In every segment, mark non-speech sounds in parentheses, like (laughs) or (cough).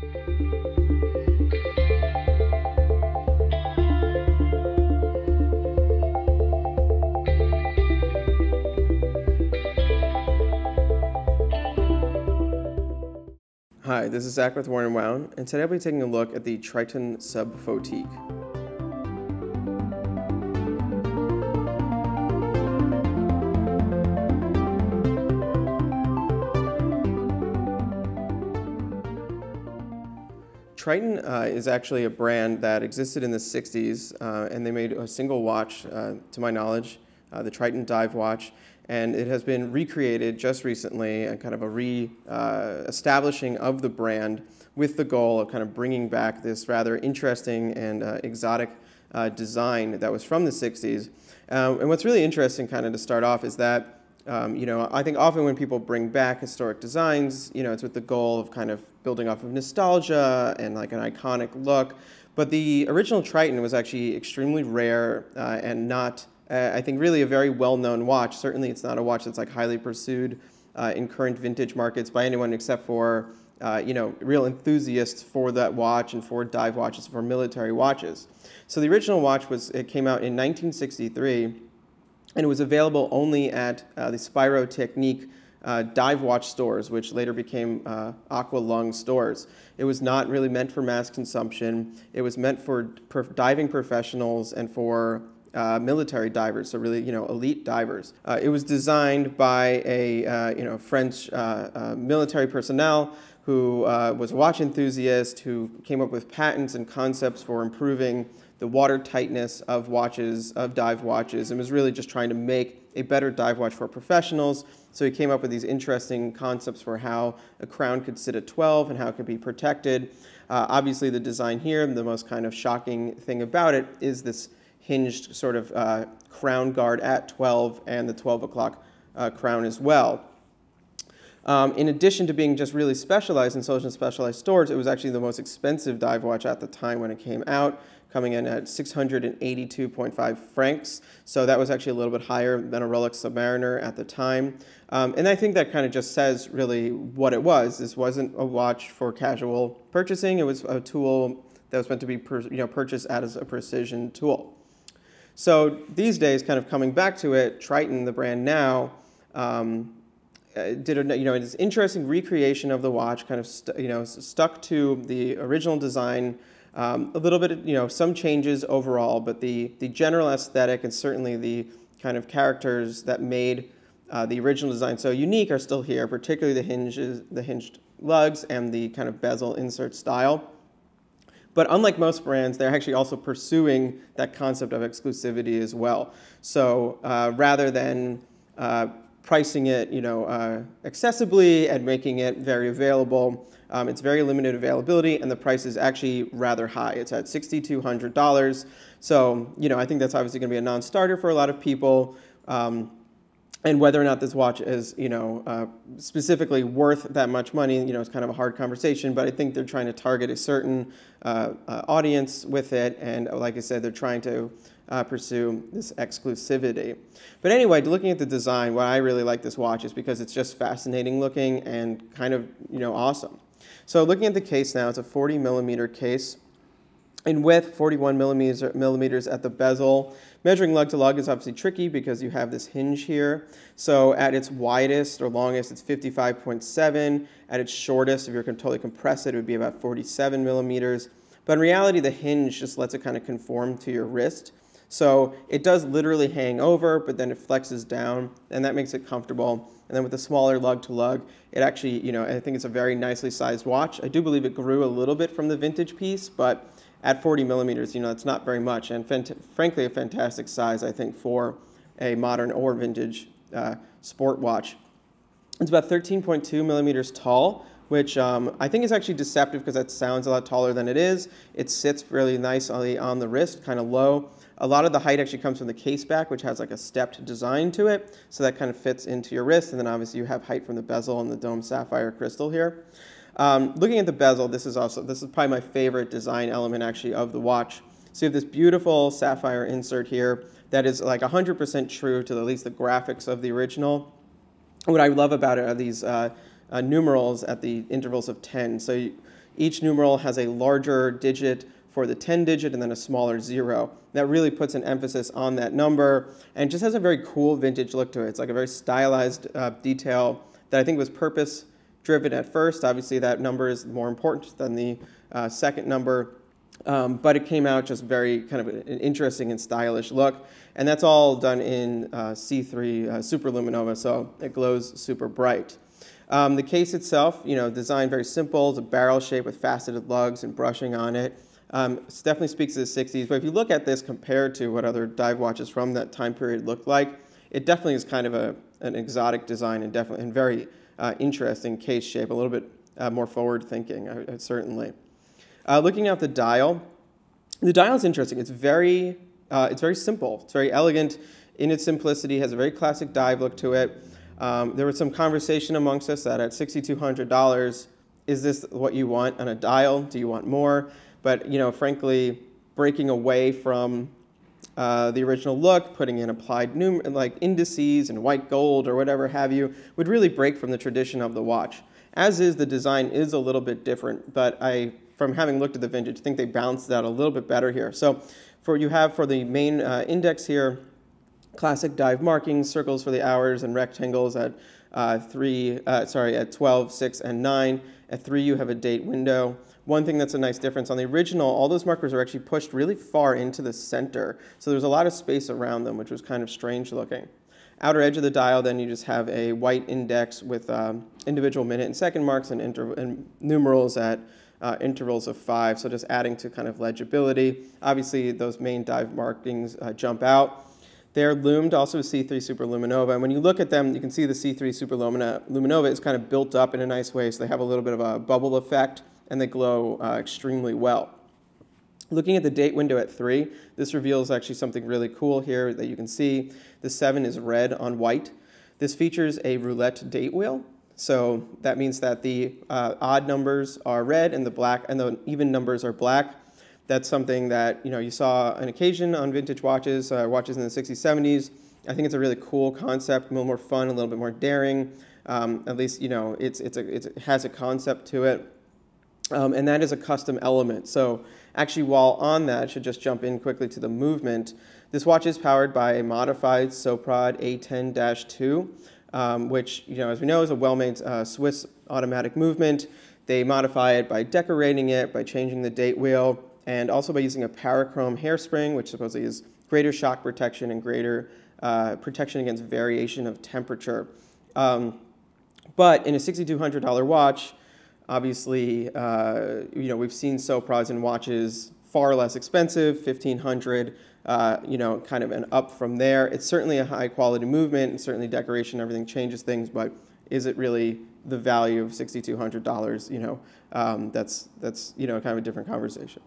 Hi, this is Zach with Worn & Wound, and today I'll be taking a look at the Triton Subphotique. Triton uh, is actually a brand that existed in the 60s, uh, and they made a single watch, uh, to my knowledge, uh, the Triton Dive Watch, and it has been recreated just recently, a kind of a re-establishing of the brand with the goal of kind of bringing back this rather interesting and uh, exotic uh, design that was from the 60s. Um, and what's really interesting kind of to start off is that um, you know, I think often when people bring back historic designs, you know, it's with the goal of kind of building off of nostalgia and like an iconic look. But the original Triton was actually extremely rare uh, and not uh, I think really a very well-known watch. Certainly it's not a watch that's like highly pursued uh, in current vintage markets by anyone except for uh, you know, real enthusiasts for that watch and for dive watches, for military watches. So the original watch was, it came out in 1963 and it was available only at uh, the Spirotechnique uh, dive watch stores, which later became uh, Aqua Lung stores. It was not really meant for mass consumption. It was meant for diving professionals and for uh, military divers, so really, you know, elite divers. Uh, it was designed by a, uh, you know, French uh, uh, military personnel who was a watch enthusiast who came up with patents and concepts for improving the water tightness of watches, of dive watches, and was really just trying to make a better dive watch for professionals. So he came up with these interesting concepts for how a crown could sit at 12 and how it could be protected. obviously, the design here, the most kind of shocking thing about it is this hinged sort of uh, crown guard at 12 and the 12 o'clock uh, crown as well. Um, in addition to being just really specialized in social and specialized stores, it was actually the most expensive dive watch at the time when it came out, coming in at 682.5 francs. So that was actually a little bit higher than a Rolex Submariner at the time. Um, and I think that kind of just says really what it was. This wasn't a watch for casual purchasing. It was a tool that was meant to be you know, purchased as a precision tool. So these days, kind of coming back to it, Triton, the brand now, um, uh, did a, you know this interesting recreation of the watch, kind of you know stuck to the original design. Um, a little bit, you know, some changes overall, but the the general aesthetic and certainly the kind of characters that made uh, the original design so unique are still here, particularly the hinges, the hinged lugs, and the kind of bezel insert style. But unlike most brands, they're actually also pursuing that concept of exclusivity as well. So uh, rather than uh, pricing it, you know, uh, accessibly and making it very available, um, it's very limited availability, and the price is actually rather high. It's at $6,200. So, you know, I think that's obviously going to be a non-starter for a lot of people. Um, and whether or not this watch is, you know, uh, specifically worth that much money, you know, it's kind of a hard conversation. But I think they're trying to target a certain uh, uh, audience with it, and like I said, they're trying to uh, pursue this exclusivity. But anyway, looking at the design, why I really like this watch is because it's just fascinating looking and kind of, you know, awesome. So looking at the case now, it's a 40 millimeter case in width, 41 millimeters, millimeters at the bezel. Measuring lug to lug is obviously tricky because you have this hinge here. So at its widest or longest, it's 55.7. At its shortest, if you're going to totally compress it, it would be about 47 millimeters. But in reality, the hinge just lets it kind of conform to your wrist. So it does literally hang over, but then it flexes down, and that makes it comfortable. And then with the smaller lug to lug, it actually, you know, I think it's a very nicely sized watch. I do believe it grew a little bit from the vintage piece, but at 40 millimeters, you know, it's not very much, and frankly, a fantastic size, I think, for a modern or vintage uh, sport watch. It's about 13.2 millimeters tall, which um, I think is actually deceptive because that sounds a lot taller than it is. It sits really nicely on the wrist, kind of low. A lot of the height actually comes from the case back, which has like a stepped design to it, so that kind of fits into your wrist, and then obviously you have height from the bezel and the dome sapphire crystal here. Um, looking at the bezel, this is also, this is probably my favorite design element actually of the watch. So you have this beautiful sapphire insert here that is like 100% true to at least the graphics of the original. What I love about it are these uh, uh, numerals at the intervals of 10. So you, Each numeral has a larger digit for the 10 digit and then a smaller zero. That really puts an emphasis on that number and just has a very cool vintage look to it. It's like a very stylized uh, detail that I think was purpose driven at first. Obviously, that number is more important than the uh, second number, um, but it came out just very kind of an interesting and stylish look. And that's all done in uh, C3 uh, Super Luminova, so it glows super bright. Um, the case itself, you know, designed very simple. It's a barrel shape with faceted lugs and brushing on it. Um, it definitely speaks to the 60s, but if you look at this compared to what other dive watches from that time period looked like, it definitely is kind of a, an exotic design and definitely and very uh, interesting case shape, a little bit uh, more forward thinking, certainly. Uh, looking at the dial, the dial is interesting. It's very, uh, it's very simple. It's very elegant in its simplicity, has a very classic dive look to it. Um, there was some conversation amongst us that at $6,200, is this what you want on a dial? Do you want more? But you know, frankly, breaking away from uh, the original look, putting in applied like indices and white gold or whatever have you, would really break from the tradition of the watch. As is, the design is a little bit different, but I, from having looked at the vintage, think they balanced that a little bit better here. So for you have for the main uh, index here, classic dive markings, circles for the hours, and rectangles at uh, three, uh, sorry, at 12, 6, and 9. At 3, you have a date window. One thing that's a nice difference, on the original, all those markers are actually pushed really far into the center. So there's a lot of space around them, which was kind of strange looking. Outer edge of the dial, then you just have a white index with um, individual minute and second marks and, and numerals at uh, intervals of five, so just adding to kind of legibility. Obviously, those main dive markings uh, jump out. They're loomed also with C3 superluminova. And when you look at them, you can see the C3 superluminova is kind of built up in a nice way. So they have a little bit of a bubble effect and they glow uh, extremely well. Looking at the date window at 3, this reveals actually something really cool here that you can see. The 7 is red on white. This features a roulette date wheel. So that means that the uh, odd numbers are red and the black and the even numbers are black that's something that you know you saw an occasion on vintage watches, uh, watches in the 60s, 70s. I think it's a really cool concept, a little more fun, a little bit more daring. Um, at least you know it's, it's, a, it's it has a concept to it, um, and that is a custom element. So actually, while on that, I should just jump in quickly to the movement. This watch is powered by a modified Soprod A10-2, um, which you know as we know is a well-made uh, Swiss automatic movement. They modify it by decorating it, by changing the date wheel, and also by using a parachrome hairspring, which supposedly is greater shock protection and greater uh, protection against variation of temperature. Um, but in a $6,200 watch, obviously, uh, you know, we've seen Soprods in watches far less expensive, 1500 uh, you know, kind of an up from there. It's certainly a high quality movement, and certainly decoration, everything changes things, but is it really the value of $6,200? You know, um, that's, that's, you know, kind of a different conversation.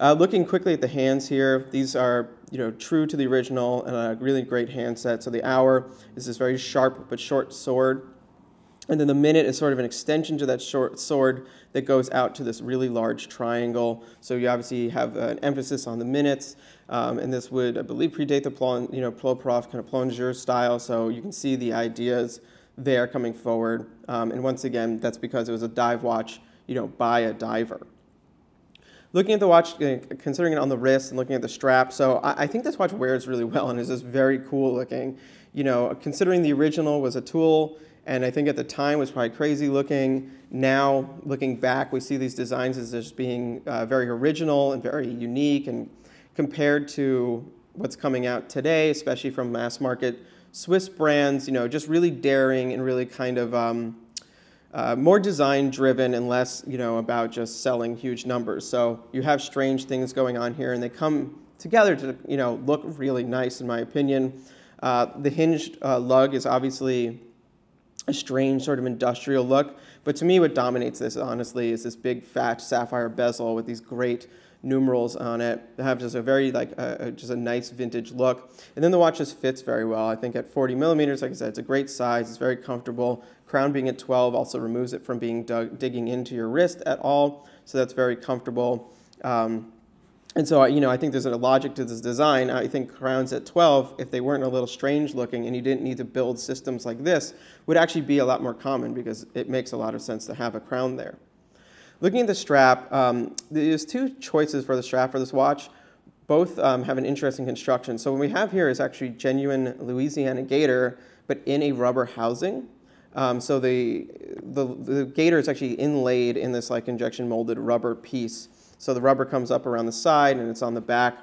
Uh, looking quickly at the hands here, these are you know true to the original and a really great handset. So the hour is this very sharp but short sword, and then the minute is sort of an extension to that short sword that goes out to this really large triangle. So you obviously have an emphasis on the minutes, um, and this would, I believe, predate the plon, you know Ploprof kind of plongeur style. So you can see the ideas there coming forward. Um, and once again, that's because it was a dive watch, you know, by a diver. Looking at the watch, uh, considering it on the wrist and looking at the strap, so I, I think this watch wears really well and is just very cool looking. You know, considering the original was a tool, and I think at the time was probably crazy looking. Now, looking back, we see these designs as just being uh, very original and very unique, and compared to what's coming out today, especially from mass market Swiss brands, you know, just really daring and really kind of um, uh, more design driven and less you know about just selling huge numbers so you have strange things going on here and they come together to you know look really nice in my opinion uh, the hinged uh, lug is obviously a strange sort of industrial look but to me what dominates this honestly is this big fat sapphire bezel with these great numerals on it. They have just a very like just a nice vintage look. And then the watch just fits very well. I think at 40 millimeters, like I said, it's a great size. It's very comfortable. Crown being at 12 also removes it from being dug, digging into your wrist at all. So that's very comfortable. Um, and so, you know, I think there's a logic to this design. I think crowns at 12, if they weren't a little strange looking and you didn't need to build systems like this, would actually be a lot more common because it makes a lot of sense to have a crown there. Looking at the strap, um, there's two choices for the strap for this watch. Both um, have an interesting construction. So what we have here is actually genuine Louisiana gator, but in a rubber housing. Um, so the, the, the gator is actually inlaid in this like injection molded rubber piece. So the rubber comes up around the side and it's on the back,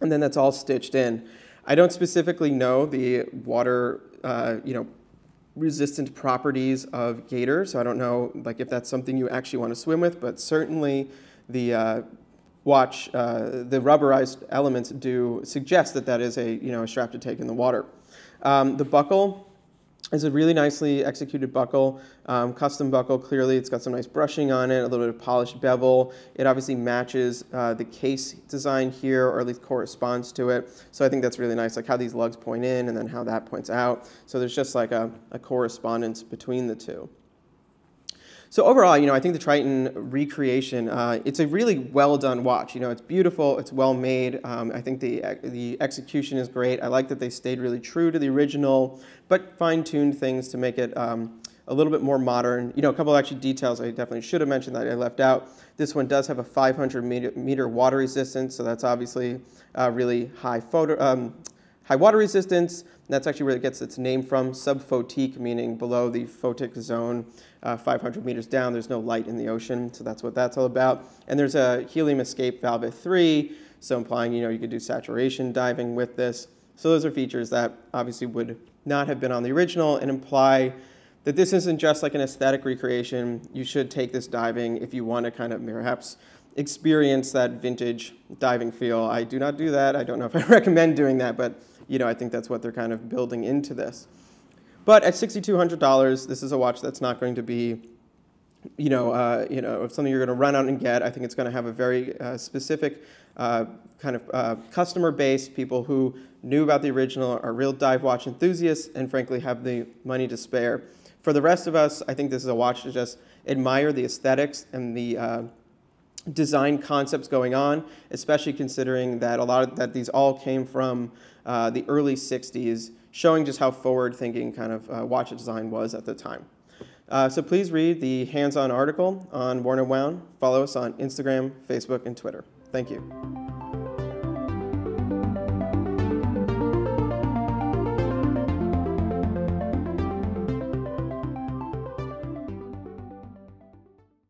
and then that's all stitched in. I don't specifically know the water, uh, you know, resistant properties of gator, so I don't know like if that's something you actually want to swim with, but certainly the uh, watch, uh, the rubberized elements do suggest that that is a, you know, a strap to take in the water. Um, the buckle is a really nicely executed buckle, um, custom buckle. Clearly, it's got some nice brushing on it, a little bit of polished bevel. It obviously matches uh, the case design here, or at least corresponds to it. So I think that's really nice, like how these lugs point in and then how that points out. So there's just like a, a correspondence between the two. So overall, you know, I think the Triton recreation, uh, it's a really well done watch. You know, it's beautiful, it's well made. Um, I think the, the execution is great. I like that they stayed really true to the original, but fine-tuned things to make it um, a little bit more modern. You know, a couple of actually details I definitely should have mentioned that I left out. This one does have a 500 meter, meter water resistance, so that's obviously uh, really high photo, um, high water resistance. That's actually where it gets its name from, subphotique, meaning below the photic zone, uh, 500 meters down, there's no light in the ocean, so that's what that's all about. And there's a helium escape valve at three, so implying, you know, you could do saturation diving with this. So those are features that obviously would not have been on the original and imply that this isn't just like an aesthetic recreation. You should take this diving if you want to kind of perhaps experience that vintage diving feel. I do not do that. I don't know if I (laughs) recommend doing that, but you know, I think that's what they're kind of building into this. But at $6,200, this is a watch that's not going to be, you know, uh, you know, something you're going to run out and get. I think it's going to have a very uh, specific uh, kind of uh, customer base, people who knew about the original, are real dive watch enthusiasts, and frankly have the money to spare. For the rest of us, I think this is a watch to just admire the aesthetics and the uh, design concepts going on, especially considering that a lot of that these all came from uh, the early 60s, showing just how forward-thinking kind of uh, watch design was at the time. Uh, so please read the hands-on article on and Wound. Follow us on Instagram, Facebook, and Twitter. Thank you.